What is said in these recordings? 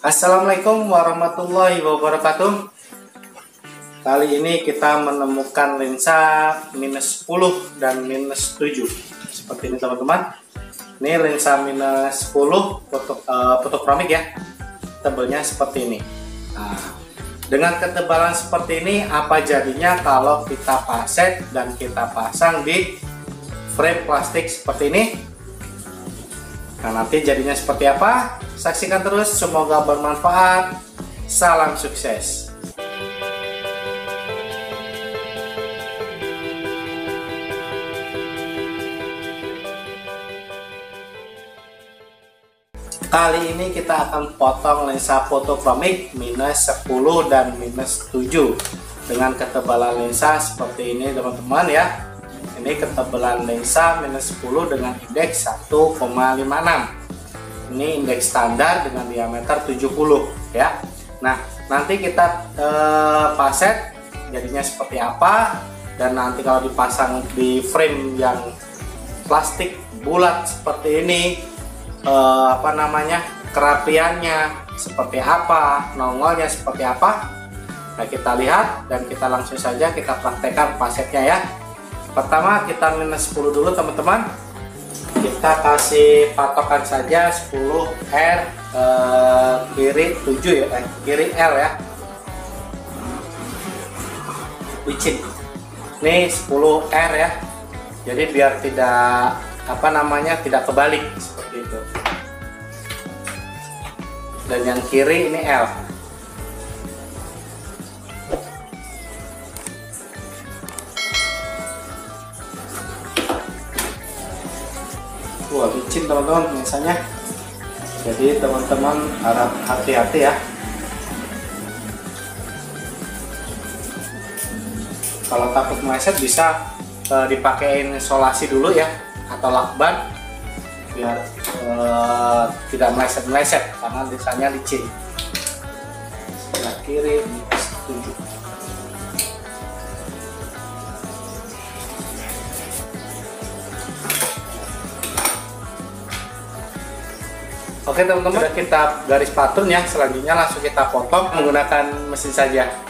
Assalamualaikum warahmatullahi wabarakatuh. Kali ini kita menemukan lensa minus 10 dan minus 7 Seperti ini teman-teman. Ini lensa minus 10 foto, uh, fotokromik ya. Tebelnya seperti ini. Nah, Dengan ketebalan seperti ini Apa jadinya kalau kita paset dan kita pasang di frame plastik seperti ini Nah nanti jadinya seperti apa? Saksikan terus, semoga bermanfaat. Salam sukses. Kali ini kita akan potong lensa fotokromik minus 10 dan minus 7 dengan ketebalan lensa seperti ini teman-teman ya ini ketebalan lensa minus 10 dengan indeks 1,56 ini indeks standar dengan diameter 70 ya. Nah nanti kita eh, paset jadinya seperti apa dan nanti kalau dipasang di frame yang plastik bulat seperti ini eh, apa namanya kerapiannya seperti apa nongolnya seperti apa nah kita lihat dan kita langsung saja kita praktekkan pasetnya ya pertama kita minus 10 dulu teman-teman. Kita kasih patokan saja 10 R eh, kiri 7 ya eh, kiri L ya. Licin. Ini 10 R ya. Jadi biar tidak apa namanya tidak kebalik seperti itu. Dan yang kiri ini L wah licin teman-teman biasanya jadi teman-teman harap hati-hati ya. Kalau takut meleset bisa e, dipakein isolasi dulu ya atau lakban biar e, tidak meleset-meleset karena desanya licin. Sebelah kiri tunjuk Teman-teman, sudah kita garis patun ya. Selanjutnya langsung kita potong menggunakan mesin saja.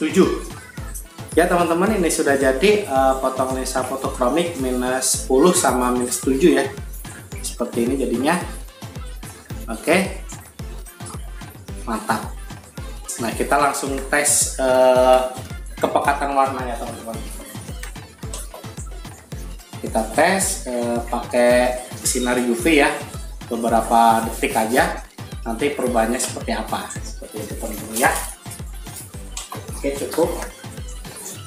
7 ya teman-teman ini sudah jadi uh, potong lensa fotokromik minus 10 sama minus 7 ya. Seperti ini jadinya. Oke. Mantap. Nah kita langsung tes uh, kepekatan warnanya teman-teman. Kita tes uh, pakai sinar UV ya. Beberapa detik aja. Nanti perubahannya seperti apa? Seperti itu teman-teman ya oke cukup.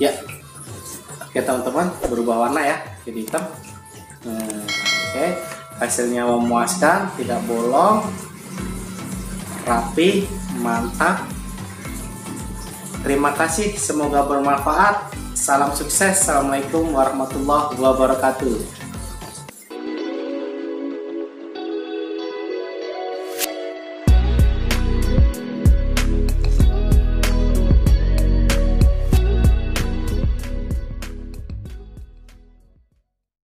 Ya. Oke teman-teman berubah warna ya jadi hitam. Nah, oke. Hasilnya memuaskan tidak bolong rapi mantap. Terima kasih semoga bermanfaat. Salam sukses. Assalamualaikum warahmatullahi wabarakatuh